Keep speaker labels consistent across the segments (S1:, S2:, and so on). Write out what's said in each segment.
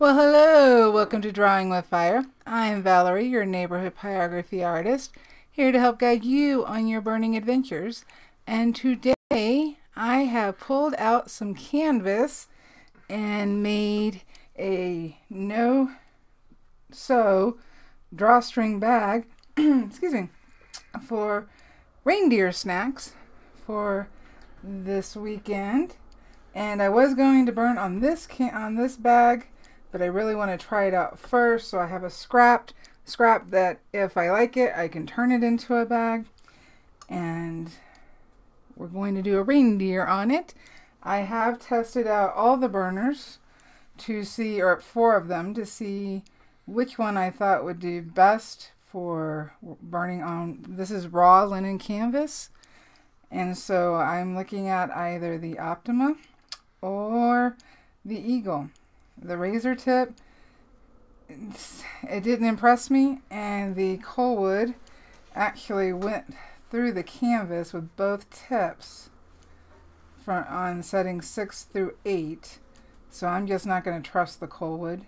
S1: Well, hello! Welcome to Drawing with Fire. I'm Valarie, your neighborhood pyrography artist, here to help guide you on your burning adventures. And today I have pulled out some canvas and made a no sew drawstring bag, excuse me, for reindeer snacks for this weekend. And I was going to burn on this can on this bag but I really want to try it out first. So I have a scrapped scrap that if I like it, I can turn it into a bag. And we're going to do a reindeer on it. I have tested out all the burners to see, or four of them, to see which one I thought would do best for burning on. This is raw linen canvas. And so I'm looking at either the Optima or the Eagle the razor tip. It didn't impress me and the Colwood actually went through the canvas with both tips from on setting 6 through 8 so I'm just not going to trust the Colwood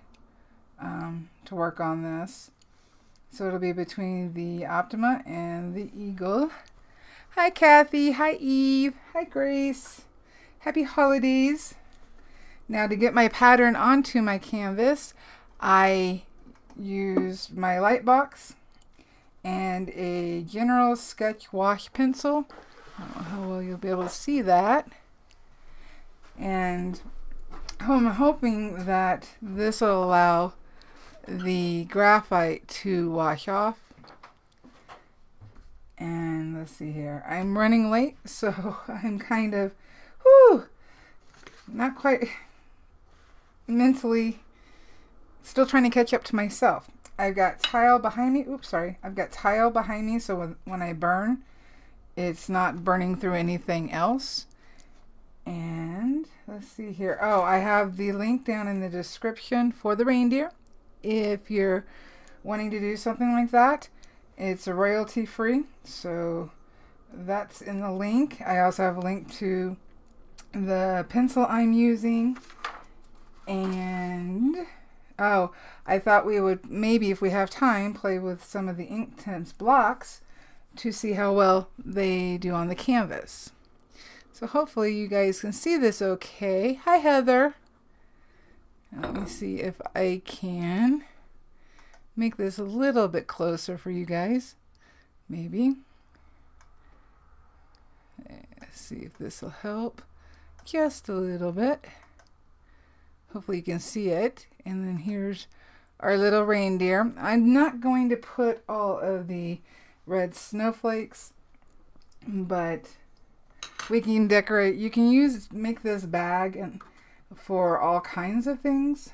S1: um, to work on this. So it'll be between the Optima and the Eagle. Hi Kathy. Hi Eve. Hi Grace. Happy holidays now to get my pattern onto my canvas, I used my light box and a general sketch wash pencil. I don't know how well you'll be able to see that. And oh, I'm hoping that this will allow the graphite to wash off. And let's see here. I'm running late, so I'm kind of, whew, not quite mentally still trying to catch up to myself. I've got tile behind me. Oops, sorry. I've got tile behind me so when, when I burn, it's not burning through anything else. And let's see here. Oh, I have the link down in the description for the reindeer. If you're wanting to do something like that, it's royalty free. So that's in the link. I also have a link to the pencil I'm using and oh, I thought we would maybe, if we have time, play with some of the Inktense blocks to see how well they do on the canvas. So hopefully you guys can see this okay. Hi Heather. Let me see if I can make this a little bit closer for you guys. Maybe. Let's see if this will help just a little bit. Hopefully you can see it. And then here's our little reindeer. I'm not going to put all of the red snowflakes, but we can decorate. You can use, make this bag and for all kinds of things.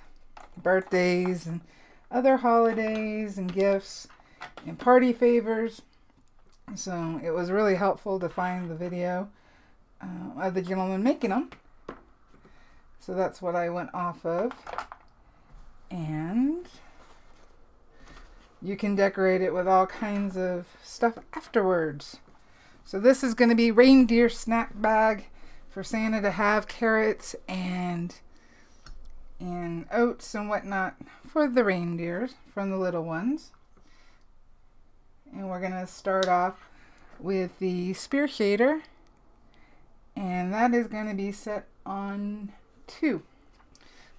S1: Birthdays and other holidays and gifts and party favors. So it was really helpful to find the video uh, of the gentleman making them. So that's what I went off of. And you can decorate it with all kinds of stuff afterwards. So this is going to be reindeer snack bag for Santa to have carrots and and oats and whatnot for the reindeers from the little ones. And we're going to start off with the spear shader. And that is going to be set on two.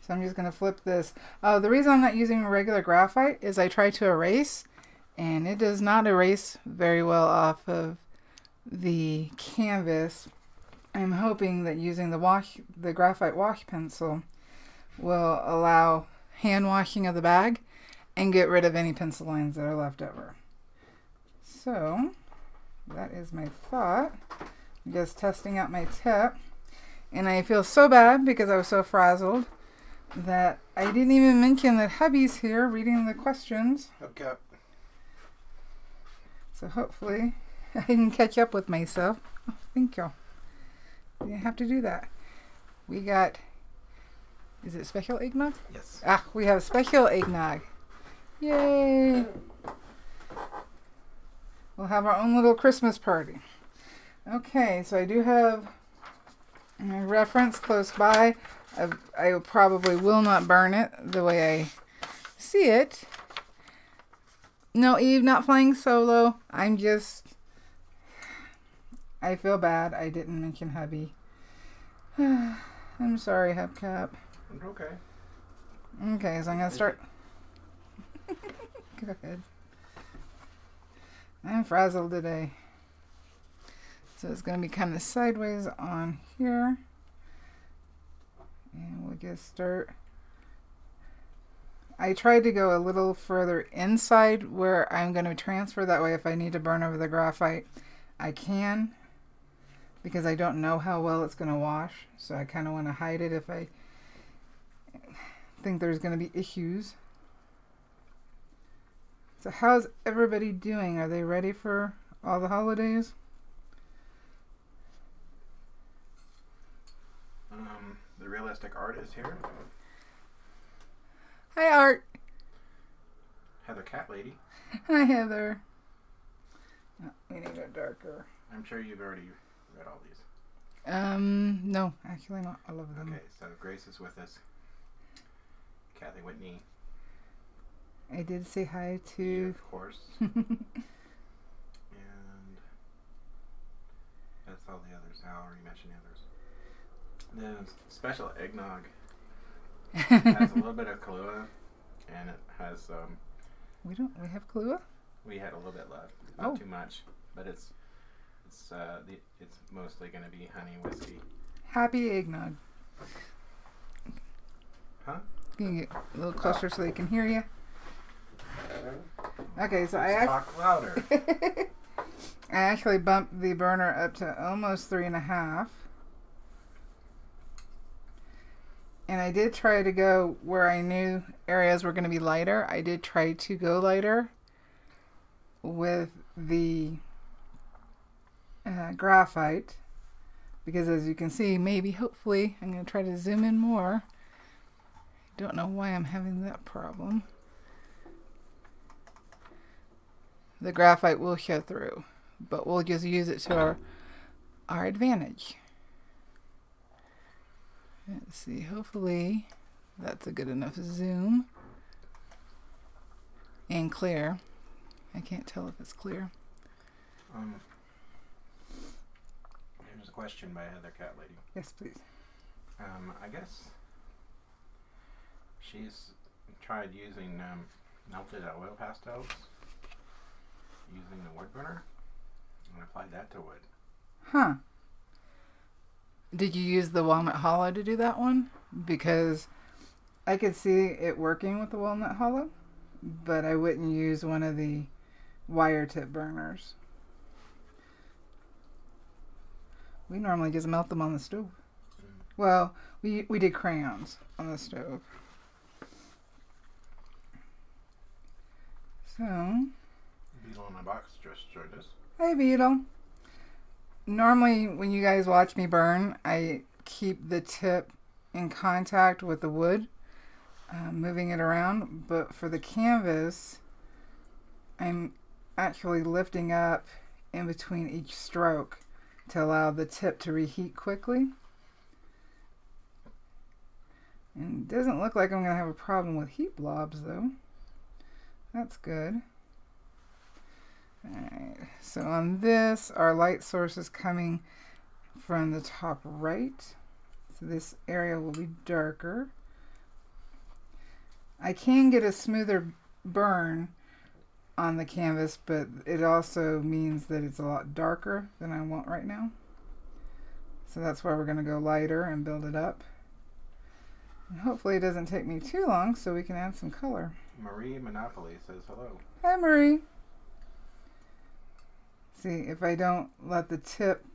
S1: So I'm just going to flip this. Uh, the reason I'm not using regular graphite is I try to erase and it does not erase very well off of the canvas. I'm hoping that using the wash, the graphite wash pencil will allow hand washing of the bag and get rid of any pencil lines that are left over. So that is my thought. I'm just testing out my tip. And I feel so bad because I was so frazzled that I didn't even mention that hubby's here reading the questions.
S2: Okay.
S1: So hopefully I can catch up with myself. Oh, thank you. Didn't have to do that. We got, is it special eggnog?
S2: Yes.
S1: Ah, we have special eggnog. Yay! We'll have our own little Christmas party. Okay, so I do have Reference close by. I, I probably will not burn it the way I see it. No, Eve, not flying solo. I'm just. I feel bad. I didn't mention hubby. I'm sorry, Hubcap.
S2: Okay.
S1: Okay, so I'm gonna start. Go ahead. I'm frazzled today. So it's gonna be kind of sideways on here. And we'll get start. I tried to go a little further inside where I'm going to transfer. That way, if I need to burn over the graphite, I can. Because I don't know how well it's going to wash. So I kind of want to hide it if I think there's going to be issues. So how's everybody doing? Are they ready for all the holidays?
S2: Um, the realistic art is here.
S1: Hi, Art.
S2: Heather Cat Lady.
S1: Hi, Heather. Oh, we need it darker.
S2: I'm sure you've already read all these.
S1: Um, no, actually not all of them.
S2: Okay, so Grace is with us. Kathy Whitney,
S1: I did say hi to.
S2: of course, and that's all the others. I already mentioned the others. The special eggnog it has a little bit of Kahlua, and it has um,
S1: we don't. We have Kahlua.
S2: we had a little bit left, not
S1: Oh.
S2: too much, but it's it's uh, the, it's mostly going to be honey whiskey.
S1: Happy eggnog.
S2: Huh?
S1: Can you get a little closer so they can hear you? Okay, so I
S2: Just
S1: ac-
S2: talk louder.
S1: I actually bumped the burner up to almost three and a half. And I did try to go where I knew areas were going to be lighter. I did try to go lighter with the uh, graphite. Because as you can see, maybe, hopefully, I'm going to try to zoom in more. I don't know why I'm having that problem. The graphite will show through but we'll just use it to our our advantage. Let's see, hopefully that's a good enough zoom and clear. I can't tell if it's clear.
S2: Um, here's a question by Heather Cat Lady.
S1: Yes, please.
S2: Um, I guess she's tried using um, melted oil pastels using the wood burner and applied that to wood.
S1: Huh. Did you use the walnut hollow to do that one? Because I could see it working with the walnut hollow, but I wouldn't use one of the wire tip burners. We normally just melt them on the stove. Well, we we did crayons on the stove. So,
S2: Beetle in my box just joined us.
S1: Hey, Beetle. Normally, when you guys watch me burn, I keep the tip in contact with the wood, uh, moving it around. But for the canvas, I'm actually lifting up in between each stroke to allow the tip to reheat quickly. And it doesn't look like I'm going to have a problem with heat blobs, though. That's good. Alright, so on this, our light source is coming from the top right. So this area will be darker. I can get a smoother burn on the canvas, but it also means that it's a lot darker than I want right now. So that's why we're going to go lighter and build it up. And hopefully it doesn't take me too long so we can add some color.
S2: Marie Monopoly says hello.
S1: Hi, Marie. See, if I don't let the tip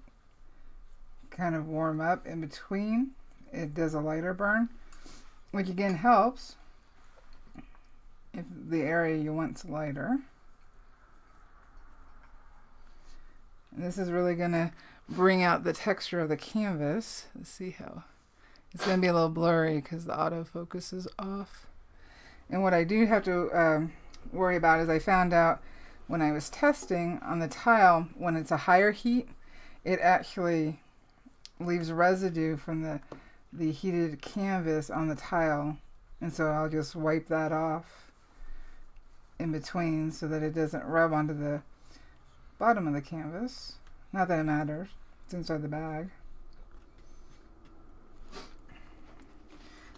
S1: kind of warm up in between, it does a lighter burn, which again helps if the area you want's lighter. And this is really going to bring out the texture of the canvas. Let's see how it's going to be a little blurry because the autofocus is off. And what I do have to um, worry about is I found out when I was testing on the tile, when it's a higher heat, it actually leaves residue from the the heated canvas on the tile, and so I'll just wipe that off in between so that it doesn't rub onto the bottom of the canvas. Not that it matters; it's inside the bag.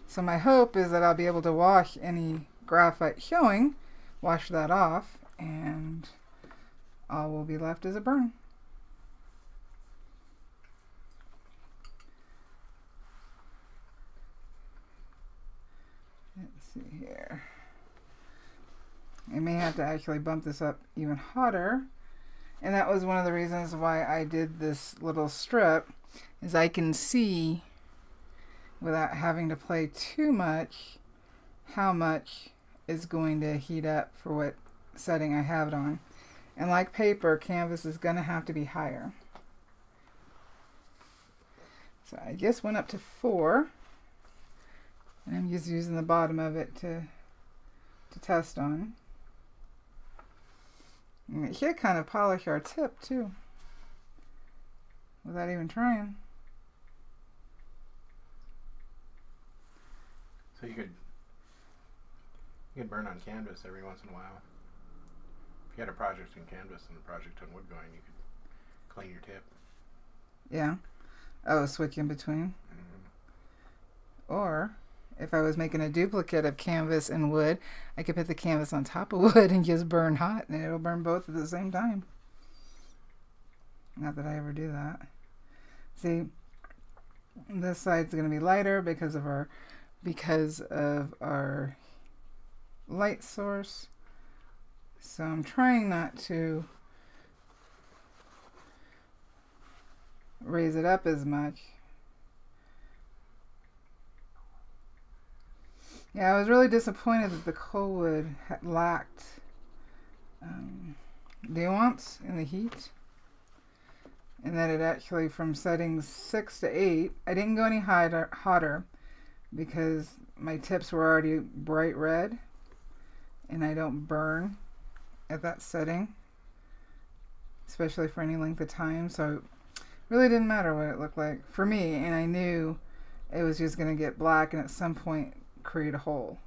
S1: So my hope is that I'll be able to wash any graphite showing, wash that off, and all will be left is a burn. Let's see here. I may have to actually bump this up even hotter. And that was one of the reasons why I did this little strip is I can see without having to play too much how much is going to heat up for what setting I have it on. And like paper, canvas is going to have to be higher. So I just went up to four. And I'm just using the bottom of it to, to test on. And it should kind of polish our tip too. Without even trying.
S2: So you could you could burn on canvas every once in a while. If you had a project in canvas and a project on wood going, you could clean your tip.
S1: Yeah. Oh, switch in between.
S2: Mm-hmm.
S1: Or if I was making a duplicate of canvas and wood, I could put the canvas on top of wood and just burn hot and it'll burn both at the same time. Not that I ever do that. See, this side's going to be lighter because of our because of our light source. So I'm trying not to raise it up as much. Yeah, I was really disappointed that the Colwood had lacked um, nuance in the heat. And that it actually, from settings 6 to 8, I didn't go any hotter, hotter because my tips were already bright red and I don't burn at that setting, especially for any length of time. So it really didn't matter what it looked like for me, and I knew it was just going to get black and at some point create a hole.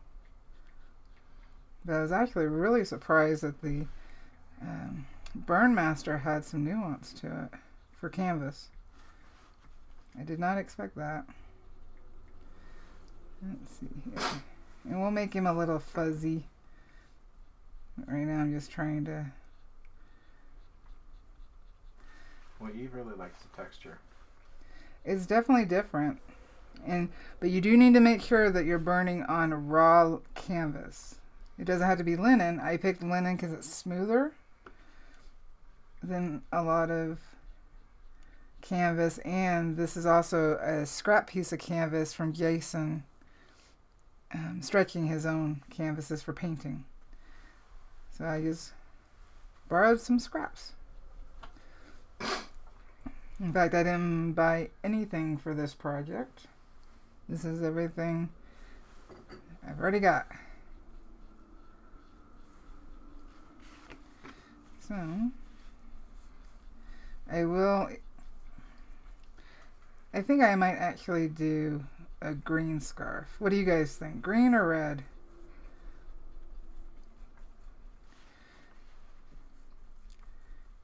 S1: But I was actually really surprised that the um, Burnmaster had some nuance to it for canvas. I did not expect that. Let's see here. And we'll make him a little fuzzy. Right now I'm just trying to
S2: Well, Eve really likes the texture.
S1: it's definitely different. And but you do need to make sure that you're burning on raw canvas. It doesn't have to be linen. I picked linen because it's smoother than a lot of canvas, and this is also a scrap piece of canvas from Jason um, stretching his own canvases for painting. So I just borrowed some scraps. In fact, I didn't buy anything for this project. This is everything I've already got. So, I will. I think I might actually do a green scarf. What do you guys think? Green or red?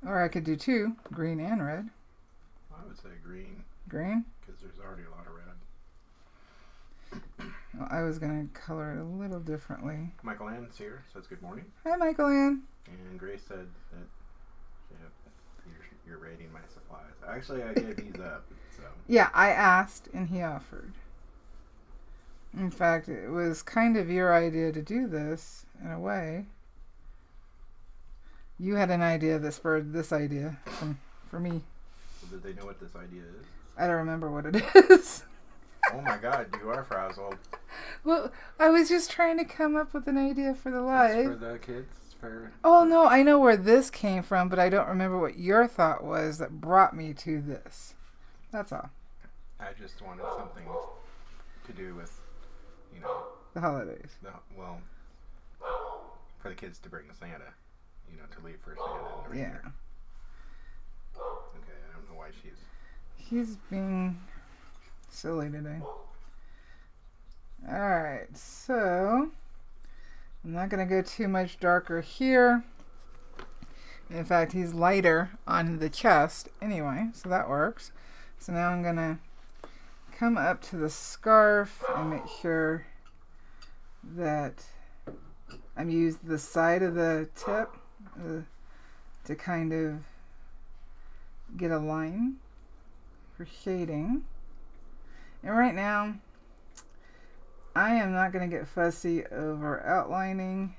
S1: Or I could do two, green and red.
S2: I would say green
S1: Green?
S2: because there's already a lot of red.
S1: Well, I was going to color it a little differently.
S2: Michael Ann's here says good morning,
S1: Hi, Michael Ann.
S2: and Grace said that yeah, you're, you're rating my supplies. Actually, I gave these up, so
S1: Yeah, I asked and he offered. In fact, it was kind of your idea to do this in a way. You had an idea that spurred this idea from for me.
S2: so did they know what this idea is?
S1: I don't remember what it is.
S2: Oh my God, you are frazzled.
S1: well, I was just trying to come up with an idea for the live.
S2: for the kids. For
S1: Oh no, I know where this came from, but I don't remember what your thought was that brought me to this. That's all.
S2: I just wanted something to do with, you know,
S1: The holidays.
S2: the well, for the kids to bring Santa, you know, to leave for Santa and the
S1: Yeah.
S2: reindeer. Okay, I don't know why she's
S1: He's being silly today. Alright, so I'm not going to go too much darker here. In fact, he's lighter on the chest anyway, so that works. So now I'm going to come up to the scarf and make sure that I'm using the side of the tip uh, to kind of get a line for shading. And right now, I am not going to get fussy over outlining.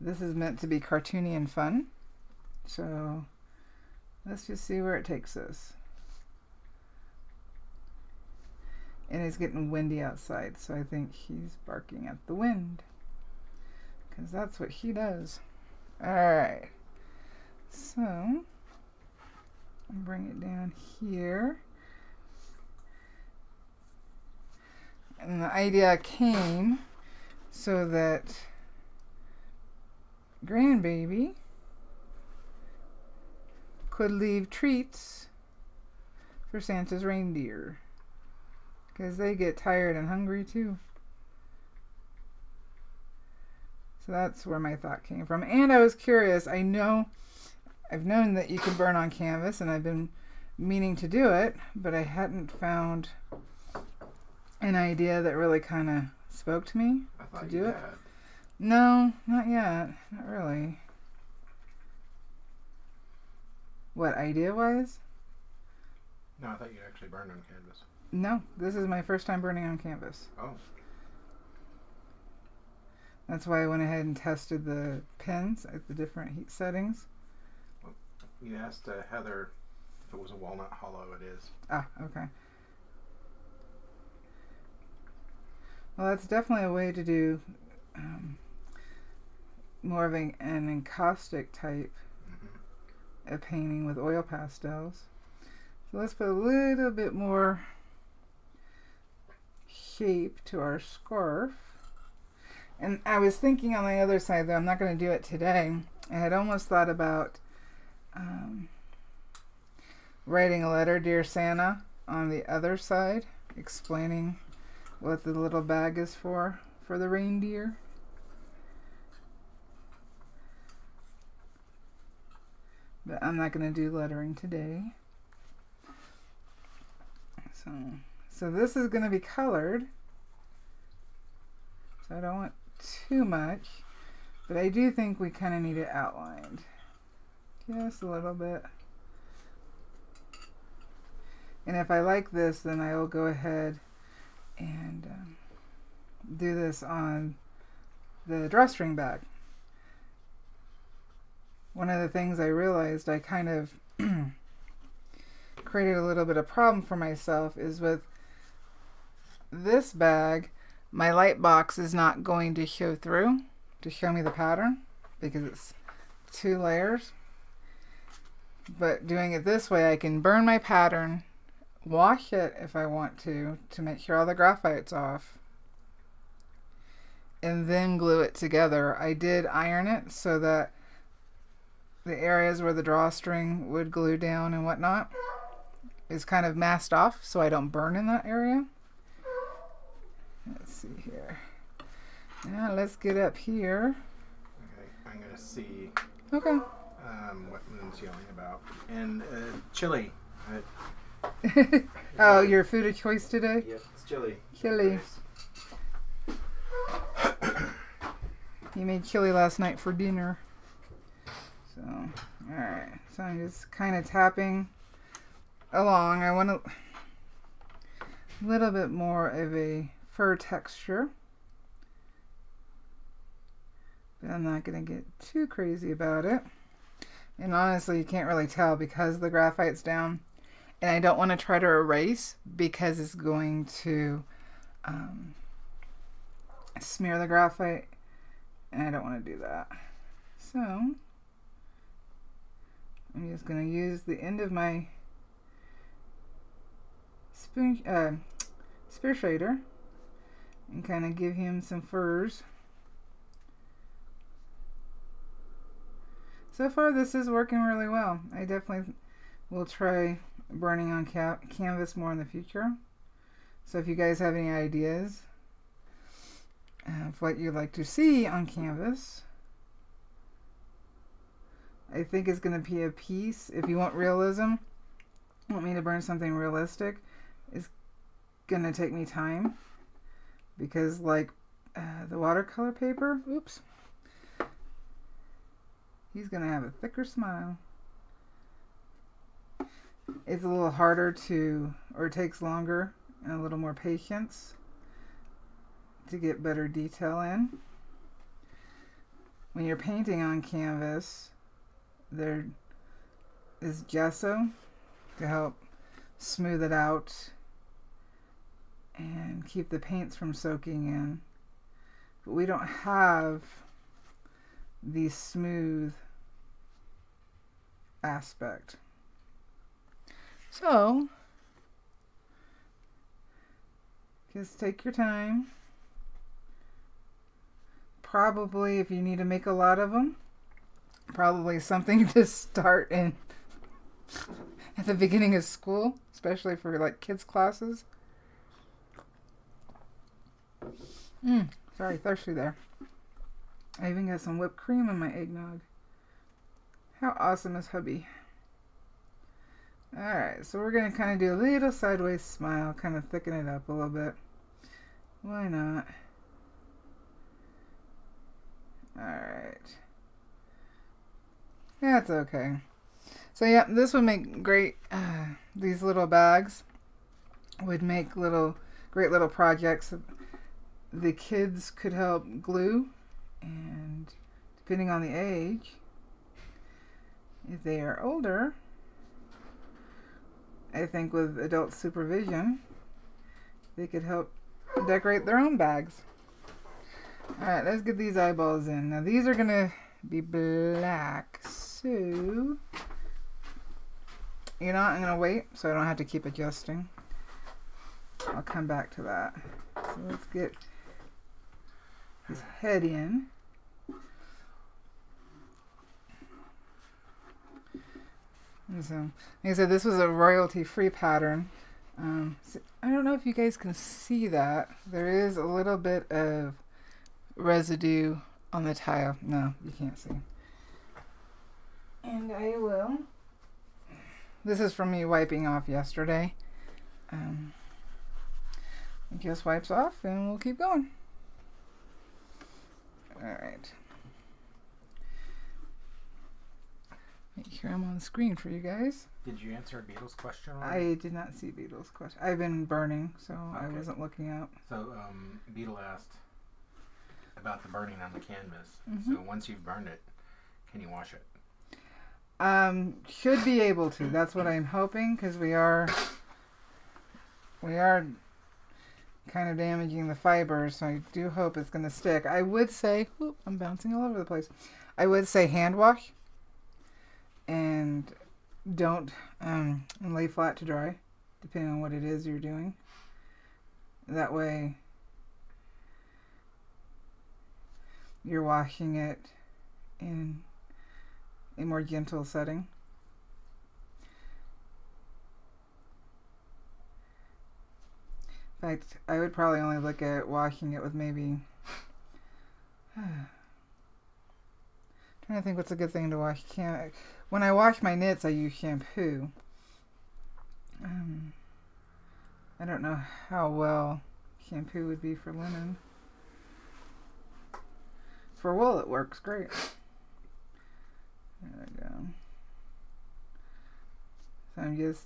S1: This is meant to be cartoony and fun. So let's just see where it takes us. And it's getting windy outside, so I think he's barking at the wind. Because that's what he does. Alright. So, bring it down here. And the idea came so that grandbaby could leave treats for Santa's reindeer. Because they get tired and hungry too. So that's where my thought came from. And I was curious. I know, I've known that you can burn on canvas, and I've been meaning to do it, but I hadn't found an idea that really kind of spoke to me to do it.
S2: Had.
S1: No, not yet. Not really. What, idea wise?
S2: No, I thought you actually burned on canvas.
S1: No, this is my first time burning on canvas.
S2: Oh,
S1: That's why I went ahead and tested the pins at the different heat settings.
S2: you asked uh, Heather if it was a walnut hollow. It is.
S1: Ah, okay. Well, that's definitely a way to do um, more of an, an encaustic type
S2: hmm
S1: of painting with oil pastels. So let's put a little bit more shape to our scarf. And I was thinking on the other side, though, I'm not going to do it today. I had almost thought about um, writing a letter, Dear Santa, on the other side, explaining what the little bag is for, for the reindeer. But I'm not going to do lettering today. So, so this is going to be colored. So I don't want too much, but I do think we kind of need it outlined. Just a little bit. And if I like this, then I will go ahead and um, do this on the drawstring bag. One of the things I realized I kind of created a little bit of problem for myself is with this bag, my light box is not going to show through to show me the pattern because it's two layers. But doing it this way, I can burn my pattern, wash it if I want to, to make sure all the graphite's off, and then glue it together. I did iron it so that the areas where the drawstring would glue down and whatnot is kind of masked off so I don't burn in that area. Let's see here. Now let's get up here.
S2: Okay, I'm gonna see
S1: Okay.
S2: um, what Moon's yelling about. And uh, chili. Uh,
S1: oh, your food of choice today?
S2: Yep, it's chili.
S1: Chili. you made chili last night for dinner. So, alright. So I'm just kind of tapping along. I want a little bit more of a fur texture. But I'm not going to get too crazy about it. And honestly, you can't really tell because the graphite's down. And I don't want to try to erase because it's going to um, smear the graphite. And I don't want to do that. So, I'm just going to use the end of my spoon, uh, spear shader and kind of give him some furs. So far, this is working really well. I definitely will try burning on ca- canvas more in the future. So if you guys have any ideas of what you'd like to see on canvas, I think it's going to be a piece. If you want realism, want me to burn something realistic, it's going to take me time because like uh, the watercolor paper, oops, he's going to have a thicker smile. It's a little harder to, or it takes longer and a little more patience to get better detail in. When you're painting on canvas, there is gesso to help smooth it out and keep the paints from soaking in. But we don't have the smooth aspect. So, just take your time. Probably, if you need to make a lot of them, probably something to start in at the beginning of school, especially for like kids' classes. Mm, sorry, thirsty there. I even got some whipped cream in my eggnog. How awesome is hubby? Alright, so we're going to kind of do a little sideways smile, kind of thicken it up a little bit. Why not? Alright. That's okay. So yeah, this would make great, uh, these little bags would make little, great little projects. The kids could help glue and depending on the age, if they are older, I think with adult supervision, they could help decorate their own bags. Alright, let's get these eyeballs in. Now these are to be black, so... You know, I'm to wait so I don't have to keep adjusting. I'll come back to that. So let's get his head in. And so, like I said, this was a royalty-free pattern. Um, so I don't know if you guys can see that. There is a little bit of residue on the tile. No, you can't see. And I will. This is from me wiping off yesterday. Um, just wipes off and we'll keep going. Alright. Here I'm on the screen for you guys.
S2: Did you answer a Beetle's question? Already?
S1: I did not see Beetle's question. I've been burning, so I wasn't looking up.
S2: So, um, Beetle asked about the burning on the canvas.
S1: Mhm.
S2: So, once you've burned it, can you wash it?
S1: Um, should be able to. That's what I'm hoping because we are we are kind of damaging the fibers. So I do hope it's going to stick. I would say, whoop, I'm bouncing all over the place. I would say hand wash and don't um, lay flat to dry, depending on what it is you're doing. That way, you're washing it in a more gentle setting. Fact, I would probably only look at washing it with maybe. trying to think what's a good thing to wash. Can when I wash my knits, I use shampoo. Um, I don't know how well shampoo would be for linen. For wool, it works great. There we go. So I'm just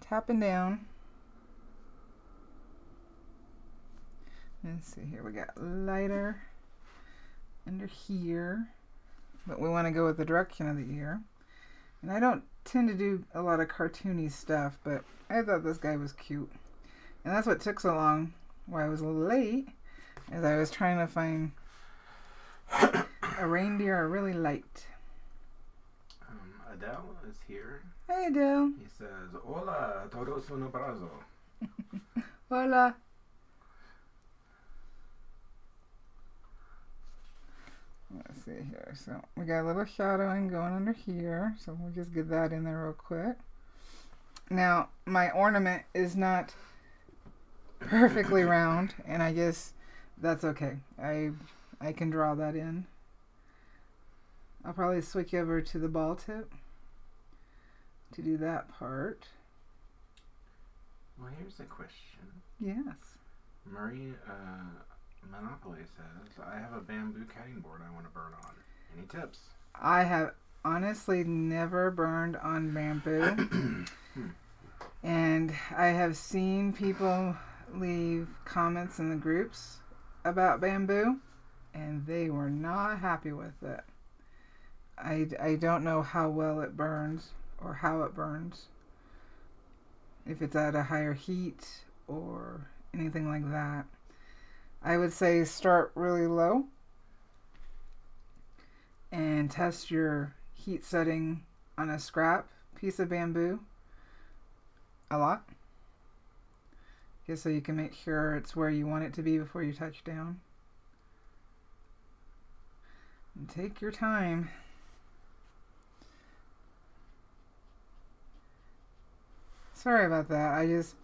S1: tapping down. Let's see here. We got lighter under here, but we want to go with the direction of the ear. And I don't tend to do a lot of cartoony stuff, but I thought this guy was cute. And that's what took so long, why I was a little late, as I was trying to find a reindeer are really light.
S2: Um, Adele is here.
S1: Hey, Adele.
S2: He says, Hola, todos un abrazo.
S1: Hola. Let's see here. So we got a little shadowing going under here. So we'll just get that in there real quick. Now, my ornament is not perfectly round, and I guess that's okay. I I can draw that in. I'll probably switch over to the ball tip to do that part.
S2: Well, here's a question.
S1: Yes.
S2: Marie uh, Monopoly says, I have a bamboo cutting board I want to burn on. Any tips?
S1: I have honestly never burned on bamboo. Hmm. and I have seen people leave comments in the groups about bamboo, and they were not happy with it. I, I don't know how well it burns or how it burns. If it's at a higher heat or anything like that. I would say start really low and test your heat setting on a scrap piece of bamboo a lot. Just so you can make sure it's where you want it to be before you touch down. And take your time. Sorry about that. I just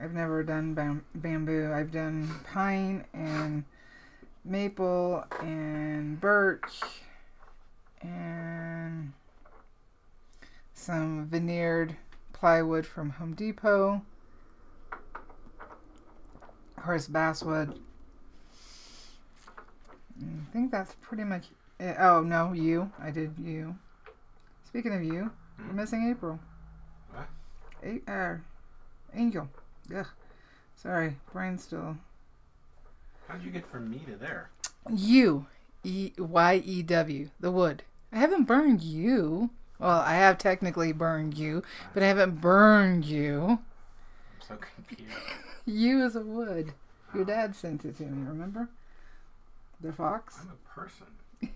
S1: I've never done bam- bamboo. I've done pine and maple and birch and some veneered plywood from Home Depot. Horse basswood. I think that's pretty much it. Oh, no, you. I did you. Speaking of you,
S2: Hmm?
S1: we're missing April.
S2: What?
S1: A- uh, Angel. Ugh. Sorry, brain still.
S2: How'd you get from me to there?
S1: You. E Y E W. The wood. I haven't burned you. Well, I have technically burned you, but I haven't burned you.
S2: I'm so confused.
S1: You is a wood. Your dad sent it to me, remember? The fox?
S2: I'm a person.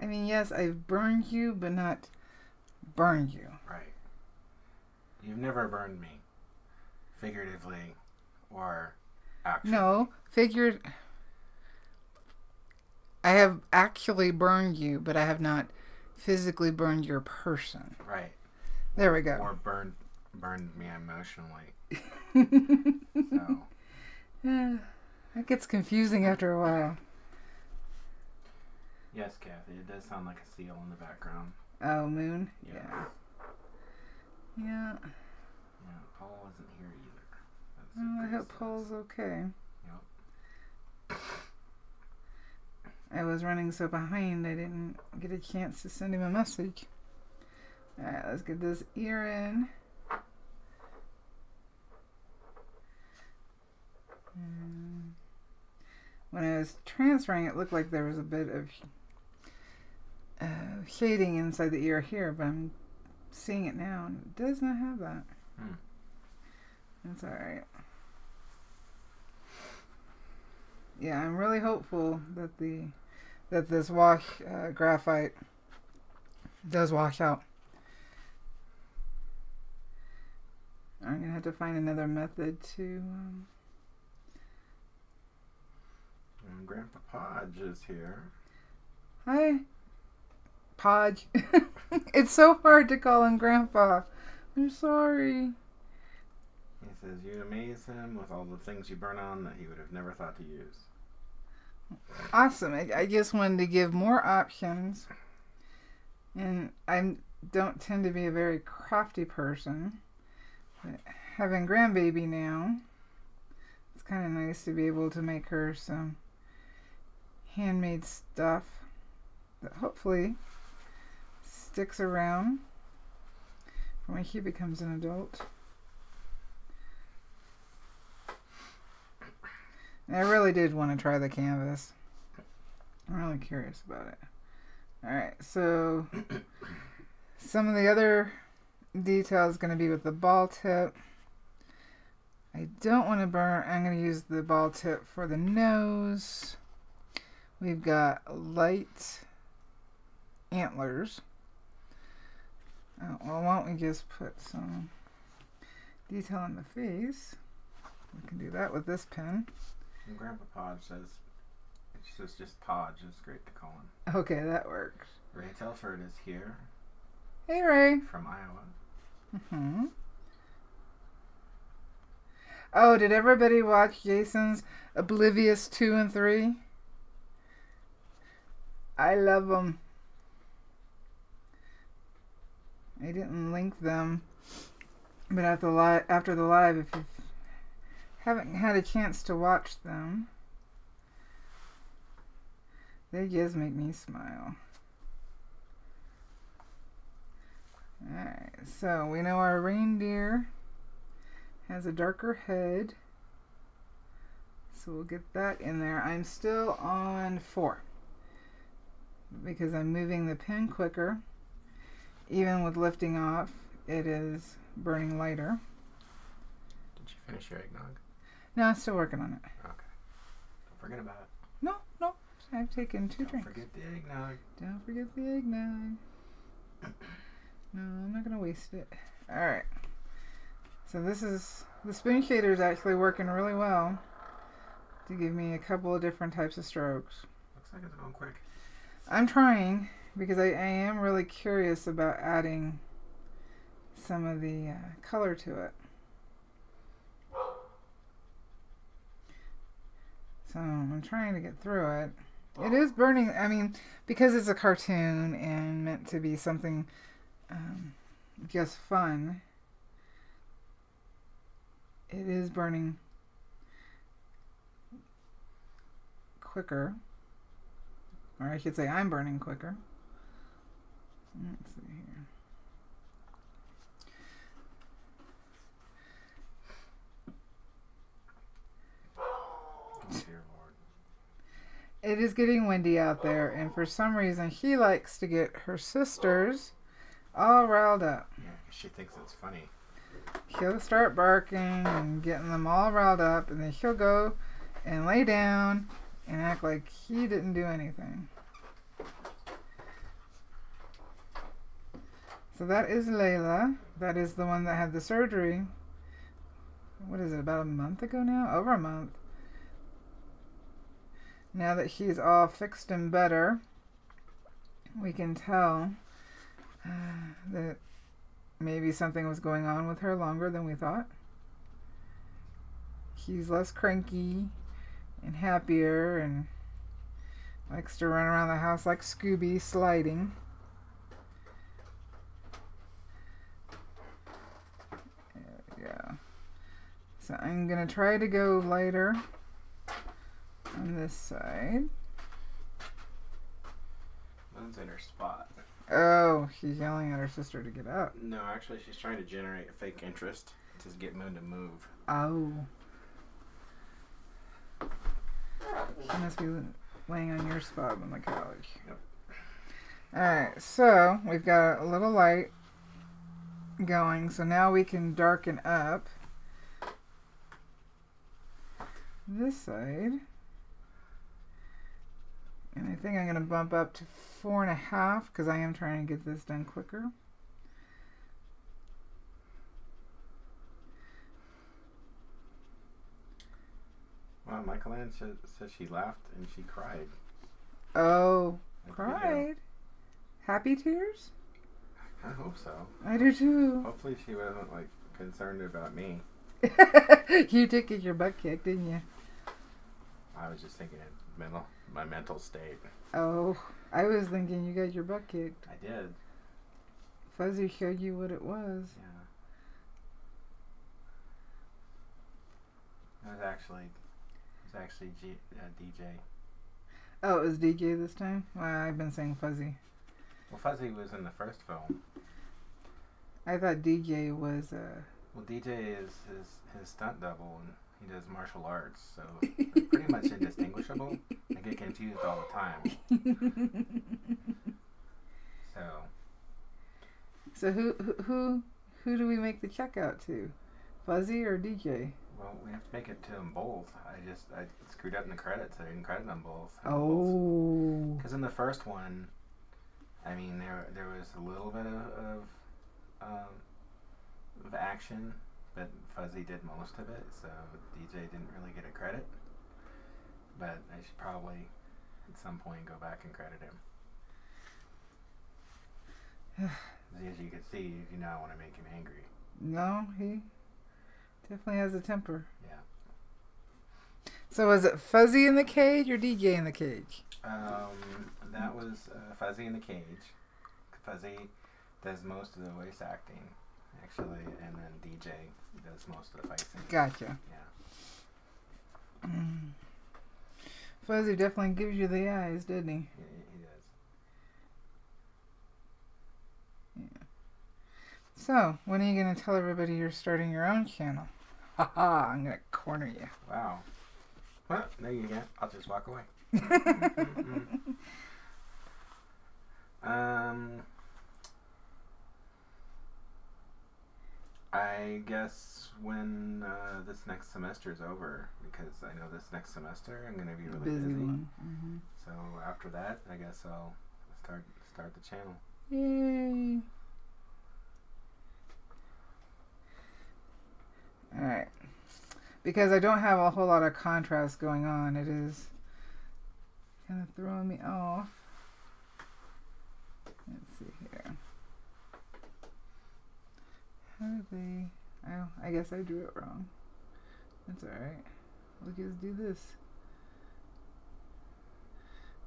S1: I mean, yes, I've burned you, but not burned you.
S2: Right. You've never burned me. Figuratively or actually.
S1: No, figured. I have actually burned you, but I have not physically burned your person.
S2: Right.
S1: There we go.
S2: Or burned burned me emotionally. So
S1: that gets confusing after a while.
S2: yes, Kathy, it does sound like a seal in the background.
S1: Oh, moon?
S2: Yeah.
S1: Yeah. Yeah.
S2: Yeah, Paul wasn't here
S1: Well, I hope. Paul's okay.
S2: Yep.
S1: I was running so behind, I didn't get a chance to send him a message. Alright, let's get this ear in. And When I was transferring, it looked like there was a bit of uh, shading inside the ear here, but I'm seeing it now, and it does not have that.
S2: Hmm.
S1: That's alright. Yeah, I'm really hopeful that the that this wash uh, graphite does wash out. I'm gonna have to find another method to. Um,
S2: And Grandpa Podge is here.
S1: hi, Podge. it's so hard to call him Grandpa. I'm sorry.
S2: He says you amaze him with all the things you burn on that he would have never thought to use.
S1: Awesome. I, I just wanted to give more options, and I don't tend to be a very crafty person. But having grandbaby now, it's kind of nice to be able to make her some handmade stuff that hopefully sticks around when she becomes an adult. I really did want to try the canvas. I'm really curious about it. Alright, so some of the other details going to be with the ball tip. I don't want to burn, I'm going to use the ball tip for the nose. We've got light antlers. Oh, well, why don't we just put some detail on the face? We can do that with this pen.
S2: And Grandpa Podge says it's just just Podge. It's great to call him.
S1: Okay, that works.
S2: Ray Telford is here
S1: Hey, Ray.
S2: from Iowa.
S1: hmm Oh, did everybody watch Jason's Oblivious 2 and 3? I love them. I didn't link them, but after the live, after the live, if you haven't had a chance to watch them, they just make me smile. Alright, so we know our reindeer has a darker head. So we'll get that in there. I'm still on four because I'm moving the pin quicker. Even with lifting off, it is burning lighter.
S2: Did you finish your eggnog?
S1: No, I'm still working on it.
S2: Okay. Don't forget about it.
S1: No, no, I've taken 2
S2: Don't
S1: drinks.
S2: forget the eggnog.
S1: Don't forget the eggnog. No, I'm not gonna waste it. All right. So this is the spoon shader is actually working really well to give me a couple of different types of strokes.
S2: Looks like it's going quick.
S1: I'm trying because I, I am really curious about adding some of the uh, color to it. So I'm trying to get through it. It is burning. I mean, because it's a cartoon and meant to be something um, just fun, it is burning quicker. Or I should say, I'm burning quicker. Let's see here.
S2: Oh, dear Lord.
S1: It is getting windy out there, and for some reason, she likes to get her sisters all riled up.
S2: Yeah, she thinks it's funny.
S1: She'll start barking and getting them all riled up, and then she'll go and lay down and act like he didn't do anything. So that is Layla. That is the one that had the surgery. What is it, about a month ago now? Over a month. Now that she's all fixed and better, we can tell uh, that maybe something was going on with her longer than we thought. She's less cranky and happier and likes to run around the house like Scooby sliding. There we go. So I'm going to try to go lighter on this side.
S2: Lynn's in her spot.
S1: Oh, she's yelling at her sister to get up.
S2: No, actually, she's trying to generate a fake interest to get Moon to move.
S1: Oh. She must be laying on your spot on the couch.
S2: Yep.
S1: Alright, so we've got a little light going, so now we can darken up this side. And I think I'm going to bump up to four and a half because I am trying to get this done quicker.
S2: Well, Michael Ann says, says she laughed and she cried.
S1: Oh,
S2: video.
S1: cried. Happy tears?
S2: I hope so.
S1: I do too.
S2: Hopefully, she wasn't like concerned about me.
S1: you did get your butt kicked, didn't you?
S2: I was just thinking of mental, my mental state.
S1: Oh, I was thinking you got your butt kicked.
S2: I did.
S1: Fuzzy showed you what it was.
S2: Yeah. It was actually, it was actually G, uh, DJ.
S1: Oh, it was DJ this time? Well, I've been saying Fuzzy.
S2: Well, Fuzzy was in the first film.
S1: I thought DJ was, uh.
S2: Well, DJ is his his stunt double, and he does martial arts, so pretty much indistinguishable. I get confused all the time. So
S1: so who, who who do we make the check out to? Fuzzy or DJ?
S2: Well, we have to make it to them both. I just I screwed up in the credits. I didn't credit them both.
S1: Oh.
S2: Because in the first one, I mean there there was a little bit of of, um, of action, but Fuzzy did most of it, so DJ didn't really get a credit. But I should probably at some point go back and credit him. As you can see, you do not want to make him angry.
S1: No, he definitely has a temper.
S2: Yeah.
S1: So was it Fuzzy in the cage or DJ in the cage?
S2: Um, that was uh, Fuzzy in the cage. Fuzzy does most of the voice acting, actually, and then DJ does most of the fight scenes.
S1: Gotcha.
S2: Yeah,
S1: Mm. Fuzzy definitely gives you the eyes, didn't he?
S2: he, he does. Yeah.
S1: So, when are you going to tell everybody you're starting your own channel? Haha, I'm going to corner you.
S2: Wow. Well, no, you can't. I'll just walk away. um, I guess when uh, this next semester is over, because I know this next semester I'm gonna be really
S1: Busy
S2: busy.
S1: one. hmm
S2: So after that, I guess I'll start start the channel.
S1: Yay. Alright. Because I don't have a whole lot of contrast going on, it is kind of throwing me off. Let's see here. How did they. Oh, I guess I drew it wrong. That's alright. We'll just do this.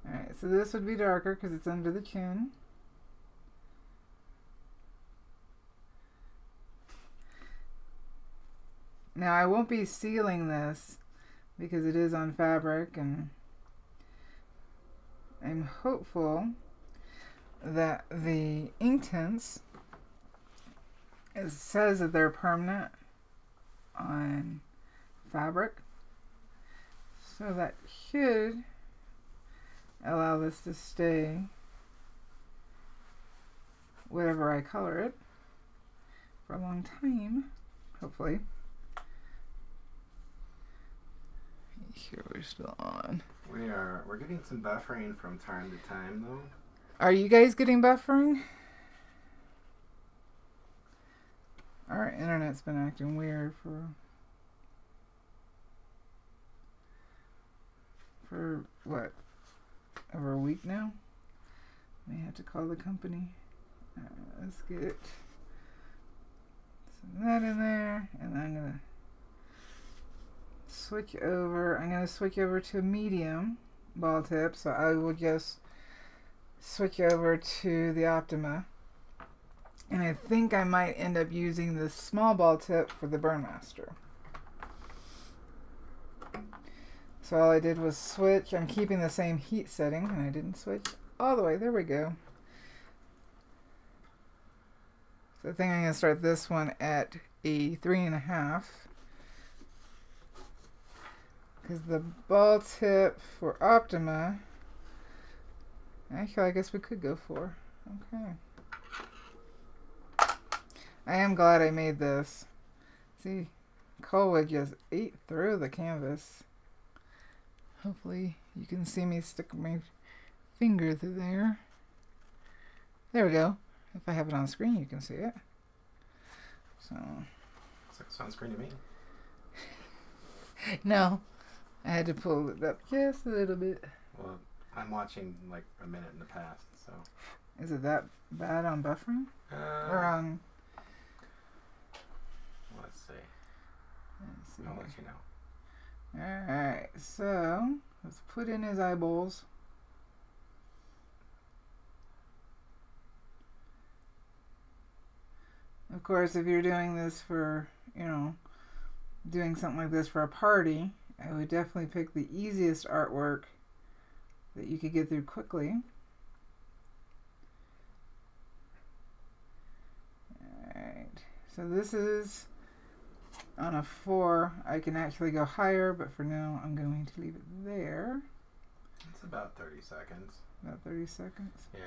S1: Alright, so this would be darker because it's under the chin. Now I won't be sealing this because it is on fabric and I'm hopeful that the Inktense it says that they're permanent on fabric so that should allow this to stay whatever I color it for a long time hopefully Here we're still on.
S2: We are we're getting some buffering from time to time though.
S1: Are you guys getting buffering? Our internet's been acting weird for for what over a week now. May have to call the company. Uh, let's get some that in there, and I'm gonna switch over. I'm gonna switch over to medium ball tip, so I will just switch over to the Optima. And I think I might end up using the small ball tip for the Burnmaster. So all I did was switch. I'm keeping the same heat setting, and I didn't switch all the way. There we go. So I think I'm going to start this one at a three and a half. Because the ball tip for Optima, actually, I guess we could go for. Okay. I am glad I made this. See, Colwood just ate through the canvas. Hopefully, you can see me stick my finger through there. There we go. If I have it on screen, you can see it. So,
S2: Looks like sunscreen to me.
S1: no, I had to pull it up just a little bit.
S2: Well, I'm watching like a minute in the past, so.
S1: Is it that bad on buffering? Or
S2: Uh,
S1: on.
S2: let's see.
S1: Let's.
S2: I'll let you know.
S1: Alright, so let's put in his eyeballs. Of course, if you're doing this for, you know, doing something like this for a party, I would definitely pick the easiest artwork that you could get through quickly. Alright, so this is on a 4. I can actually go higher, but for now I'm going to leave it there.
S2: It's about 30 seconds.
S1: About 30 seconds.
S2: Yeah.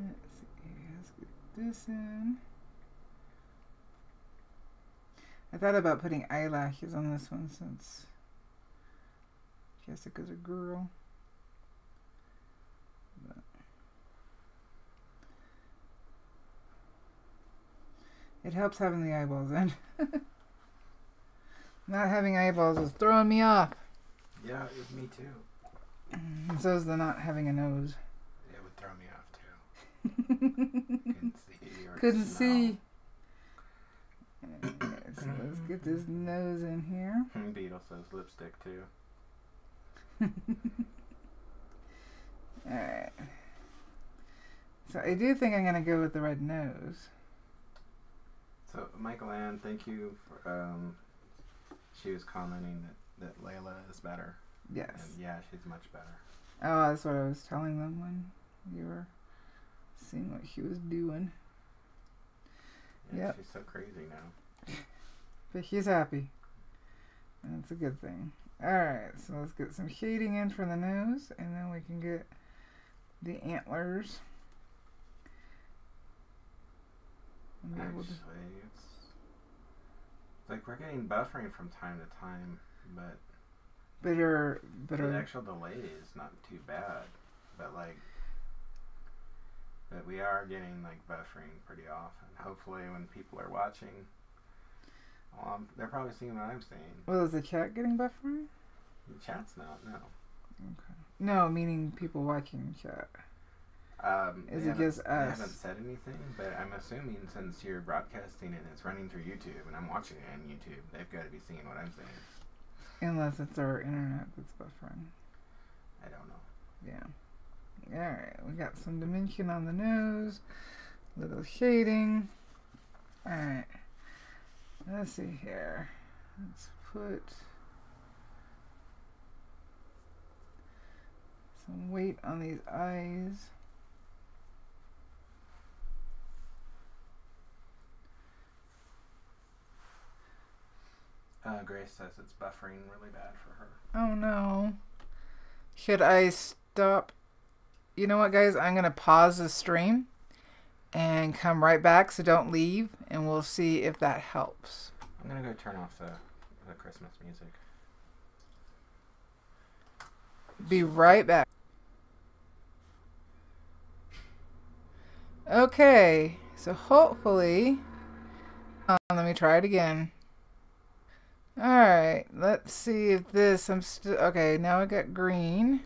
S1: Let's see, let's get this in. I thought about putting eyelashes on this one since Jessica's a girl. It helps having the eyeballs in. Not having eyeballs is throwing me off.
S2: Yeah, it was me too.
S1: And so is the not having a nose.
S2: It would throw me off too. Couldn't see.
S1: Couldn't
S2: smell.
S1: see. So let's get this nose in here.
S2: Beetle says lipstick too.
S1: Alright. So I do think I'm gonna go with the red nose.
S2: So Michael Ann, thank you for. Um, she was commenting that that Layla is better,
S1: Yes.
S2: and yeah, she's much better.
S1: Oh, that's what I was telling them when you were seeing what she was doing.
S2: Yeah,
S1: Yep.
S2: she's so crazy now.
S1: But he's happy. That's a good thing. Alright, so let's get some shading in for the nose and then we can get the antlers. And be able to-
S2: Actually, it's, like we're getting buffering from time to time, but
S1: Bitter,
S2: the actual delay is not too bad. But like, but we are getting like buffering pretty often. Hopefully, when people are watching, um, they're probably seeing what I'm seeing.
S1: Well, is the chat getting buffering?
S2: The chat's not no.
S1: Okay. No, meaning people watching chat.
S2: Um,
S1: Is
S2: haven't-
S1: just
S2: They haven't said anything, but I'm assuming since you're broadcasting and it's running through YouTube and I'm watching it on YouTube, they've got to be seeing what I'm saying.
S1: Unless it's our internet that's buffering.
S2: I don't know.
S1: Yeah. Alright, we got some dimension on the nose, little shading. Alright. Let's see here. Let's put some weight on these eyes.
S2: Uh, Grace says it's buffering really bad for her.
S1: Oh no. Should I stop? You know what, guys? I'm going to pause the stream and come right back, so don't leave, and we'll see if that helps.
S2: I'm gonna go turn off the the Christmas music.
S1: Be right back. Okay, so hopefully, um, let me try it again. All right, let's see if this. I'm still okay. Now I got green.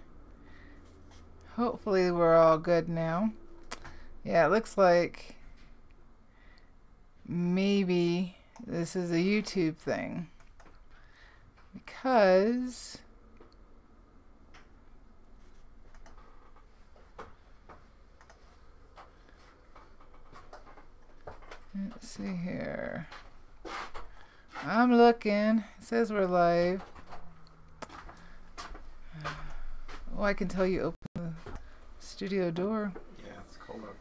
S1: Hopefully, we're all good now. Yeah, it looks like maybe this is a YouTube thing because. Let's see here. I'm looking. It says we're live. Oh, I can tell you open the studio door.
S2: Yeah, it's cold out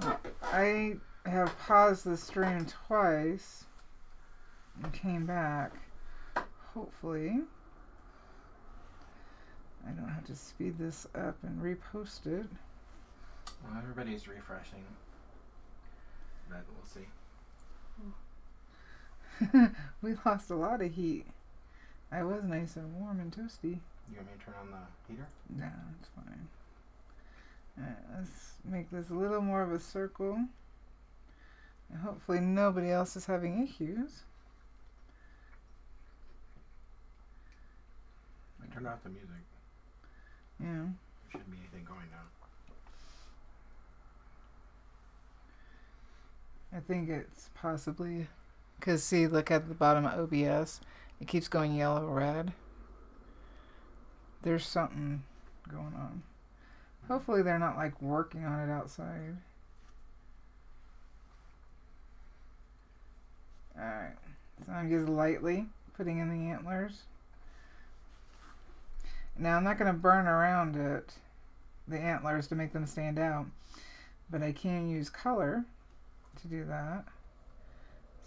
S2: there.
S1: I have paused the stream twice and came back. Hopefully, I don't have to speed this up and repost it.
S2: Well, everybody's refreshing, but we'll see. Hmm.
S1: we lost a lot of heat. I was nice and warm and toasty.
S2: You want me to turn on the heater?
S1: No, it's fine. Alright, let's make this a little more of a circle. And hopefully nobody else is having issues.
S2: I turned off the music.
S1: Yeah.
S2: There shouldn't be anything going now.
S1: I think it's possibly because see, look at the bottom of OBS. It keeps going yellow, red. There's something going on. Hopefully, they're not like working on it outside. Alright, so I'm just lightly putting in the antlers. Now, I'm not going to burn around it, the antlers, to make them stand out, but I can use color to do that.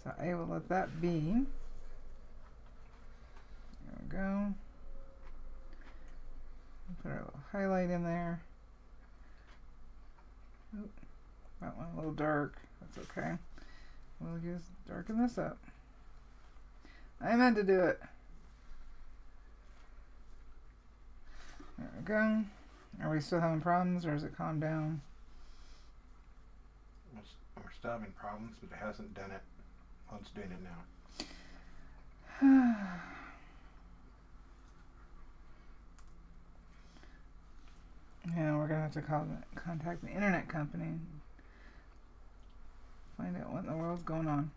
S1: So I will let that be. There we go. Put a little highlight in there. Oop, that one a little dark. That's okay. We'll just darken this up. I meant to do it. There we go. Are we still having problems or has it calmed down?
S2: We're We're still having problems, but it hasn't done it. It's doing it now.
S1: Yeah, we're gonna have to call the, contact the internet company find out what in the world's going on.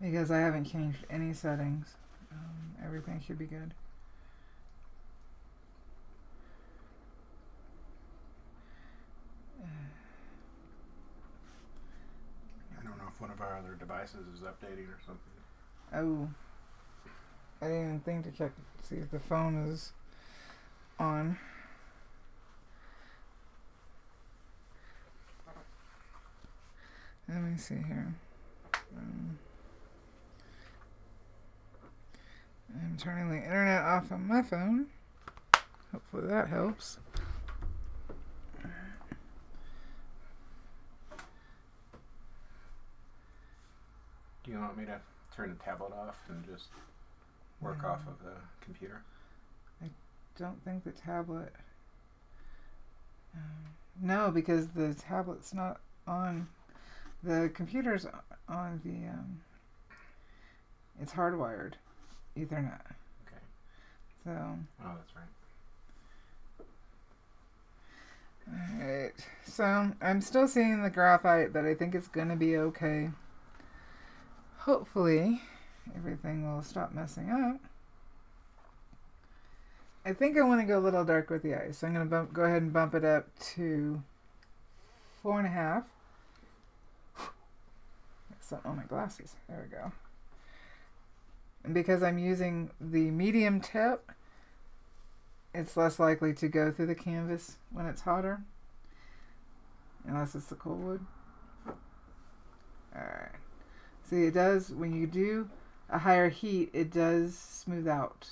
S1: Because I haven't changed any settings. Um, everything should be good.
S2: I don't know one of our other devices is updating or something.
S1: Oh. I didn't even think to check to see if the phone is on. Let me see here. Um, I'm turning the internet off on my phone. Hopefully that helps.
S2: You want me to turn the tablet off and just work off of the computer?
S1: I don't think the tablet. Um, no, because the tablet's not on. The computer's on the. Um, it's hardwired, Ethernet.
S2: Okay.
S1: So,
S2: Oh, that's right.
S1: alright. So, I'm still seeing the graphite, but I think it's gonna be okay. Hopefully, everything will stop messing up. I think I want to go a little dark with the eyes, so I'm gonna bump, go ahead and bump it up to four and a half. Something on my glasses. There we go. And because I'm using the medium tip, it's less likely to go through the canvas when it's hotter. Unless it's the Colwood. Alright. See, it does, when you do a higher heat, it does smooth out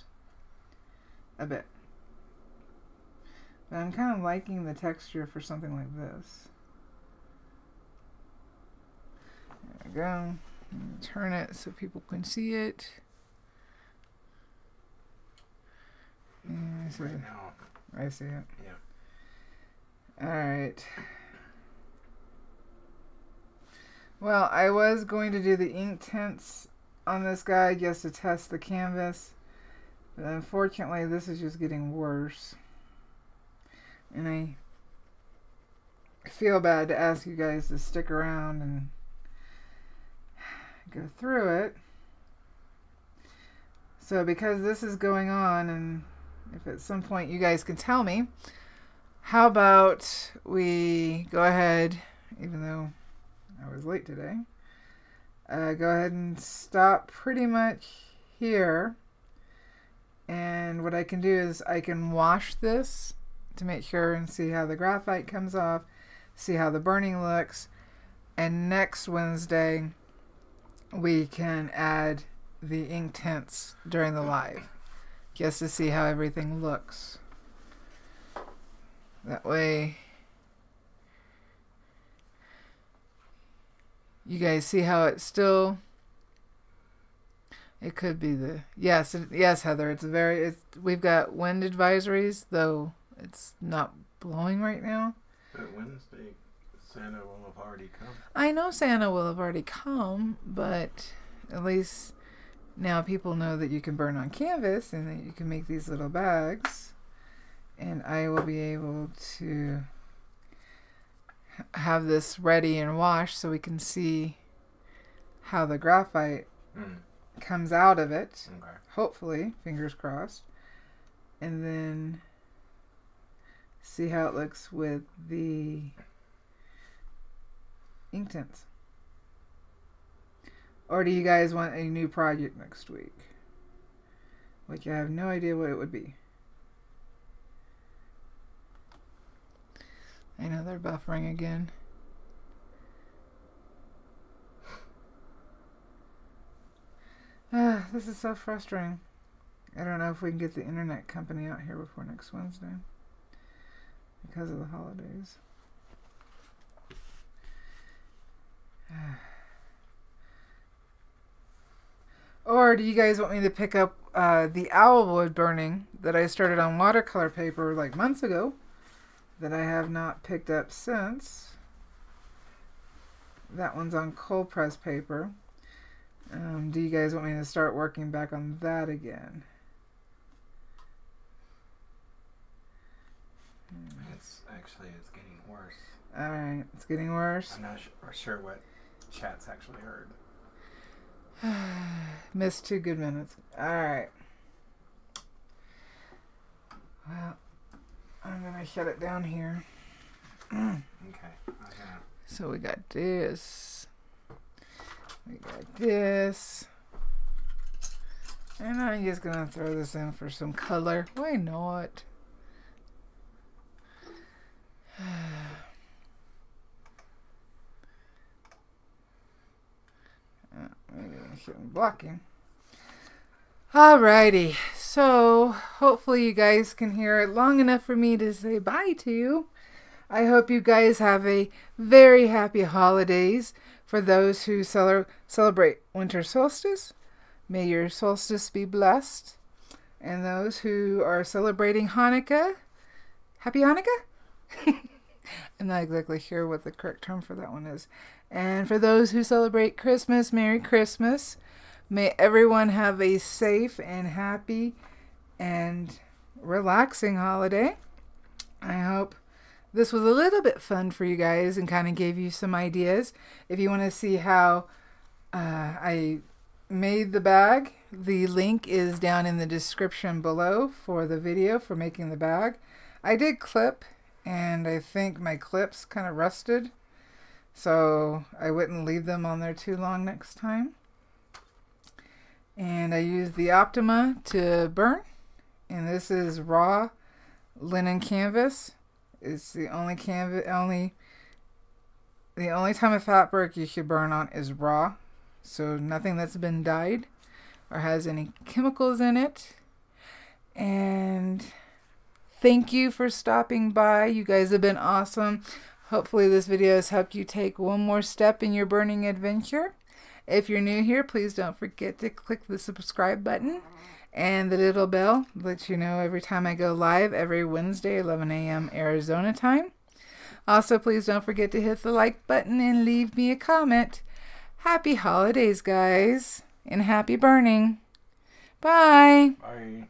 S1: a bit. But I'm kind of liking the texture for something like this. There we go. Turn it so people can see it. Yeah, I see
S2: Right
S1: it.
S2: now,
S1: I see it.
S2: yeah.
S1: Alright. Well, I was going to do the Inktense on this guy just to test the canvas. But unfortunately, this is just getting worse. And I feel bad to ask you guys to stick around and go through it. So, because this is going on, and if at some point you guys can tell me, how about we go ahead, even though I was late today, uh, go ahead and stop pretty much here. And what I can do is I can wash this to make sure and see how the graphite comes off, see how the burning looks. And next Wednesday, we can add the Inktense during the live just to see how everything looks. That way, you guys see how it's still. It could be the yes, yes, Heather. It's a very. It's we've got wind advisories, though it's not blowing right now.
S2: But Wednesday, Santa will have already come.
S1: I know Santa will have already come, but at least now people know that you can burn on canvas and that you can make these little bags. And I will be able to have this ready and washed so we can see how the graphite
S2: Mm.
S1: comes out of it.
S2: Okay.
S1: Hopefully, fingers crossed. And then see how it looks with the Inktense. Or do you guys want a new project next week? Which I have no idea what it would be. I know they're buffering again. Ah, this is so frustrating. I don't know if we can get the internet company out here before next Wednesday because of the holidays. Or do you guys want me to pick up uh, the owl wood burning that I started on watercolor paper like months ago that I have not picked up since? That one's on cold press paper. Um, do you guys want me to start working back on that again?
S2: It's actually it's getting worse.
S1: All right, it's getting worse.
S2: I'm not su- sure what chat's actually heard.
S1: Missed two good minutes. All right. Well, I'm gonna shut it down here.
S2: Okay. I'm
S1: So we got this. We got this. And I'm just gonna throw this in for some color. Why not? Uh, Maybe I shouldn't blocking. Alrighty, so hopefully you guys can hear it long enough for me to say bye to you. I hope you guys have a very happy holidays for those who cele- celebrate winter solstice. May your solstice be blessed. And those who are celebrating Hanukkah, happy Hanukkah? I'm not exactly sure what the correct term for that one is. And for those who celebrate Christmas, Merry Christmas. May everyone have a safe and happy and relaxing holiday. I hope this was a little bit fun for you guys and kind of gave you some ideas. If you want to see how uh, I made the bag, the link is down in the description below for the video for making the bag. I did clip, and I think my clips kind of rusted, so I wouldn't leave them on there too long next time. And I used the Optima to burn, and this is raw linen canvas. It's the only canvas, only the only time a fabric you should burn on is raw, so nothing that's been dyed or has any chemicals in it. And thank you for stopping by. You guys have been awesome. Hopefully this video has helped you take one more step in your burning adventure. If you're new here, please don't forget to click the subscribe button and the little bell lets you know every time I go live every Wednesday, 11 a.m. Arizona time. Also, please don't forget to hit the like button and leave me a comment. Happy holidays, guys, and happy burning. Bye.
S2: Bye.